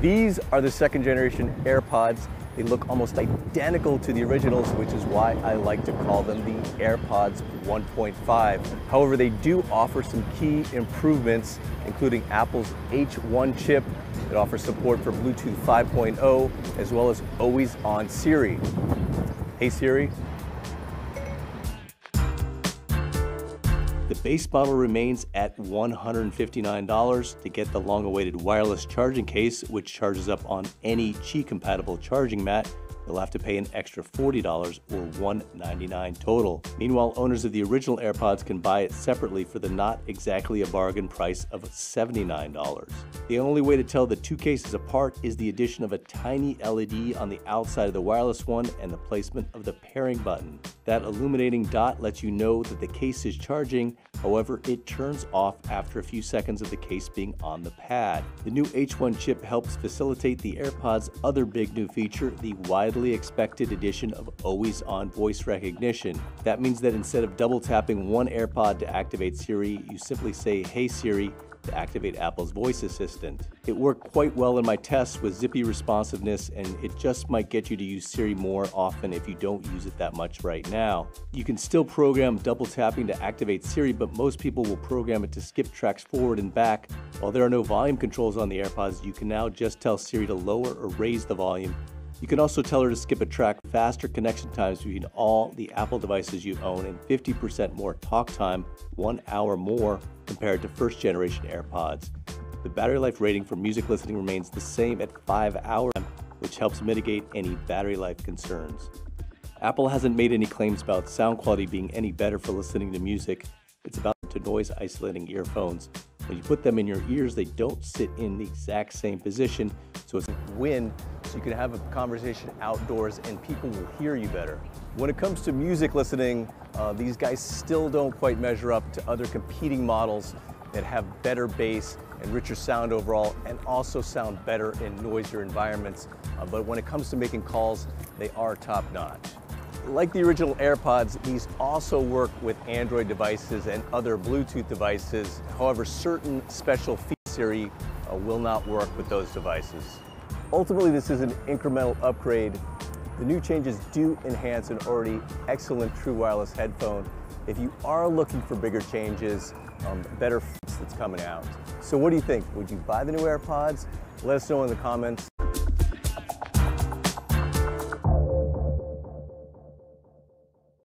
These are the second generation AirPods. They look almost identical to the originals, which is why I like to call them the AirPods 1.5. However, they do offer some key improvements, including Apple's H1 chip. It offers support for Bluetooth 5.0, as well as always on Siri. Hey Siri, base model remains at $159 to get the long-awaited wireless charging case, which charges up on any Qi compatible charging mat you'll have to pay an extra $40 or 199 total. Meanwhile, owners of the original AirPods can buy it separately for the not exactly a bargain price of $79. The only way to tell the two cases apart is the addition of a tiny LED on the outside of the wireless one and the placement of the pairing button. That illuminating dot lets you know that the case is charging, however, it turns off after a few seconds of the case being on the pad. The new H1 chip helps facilitate the AirPods' other big new feature, the widely expected addition of always on voice recognition. That means that instead of double tapping one AirPod to activate Siri, you simply say, Hey Siri, to activate Apple's voice assistant. It worked quite well in my tests with zippy responsiveness, and it just might get you to use Siri more often if you don't use it that much right now. You can still program double tapping to activate Siri, but most people will program it to skip tracks forward and back. While there are no volume controls on the AirPods, you can now just tell Siri to lower or raise the volume you can also tell her to skip a track, faster connection times between all the Apple devices you own, and 50% more talk time, one hour more compared to first generation AirPods. The battery life rating for music listening remains the same at 5 hours, which helps mitigate any battery life concerns. Apple hasn't made any claims about sound quality being any better for listening to music. It's about to noise isolating earphones. When you put them in your ears, they don't sit in the exact same position, so it's a win so you can have a conversation outdoors and people will hear you better. When it comes to music listening, uh, these guys still don't quite measure up to other competing models that have better bass and richer sound overall and also sound better in noisier environments. Uh, but when it comes to making calls, they are top notch. Like the original AirPods, these also work with Android devices and other Bluetooth devices. However, certain special features uh, will not work with those devices. Ultimately, this is an incremental upgrade. The new changes do enhance an already excellent true wireless headphone. If you are looking for bigger changes, um, better that's coming out. So what do you think? Would you buy the new AirPods? Let us know in the comments.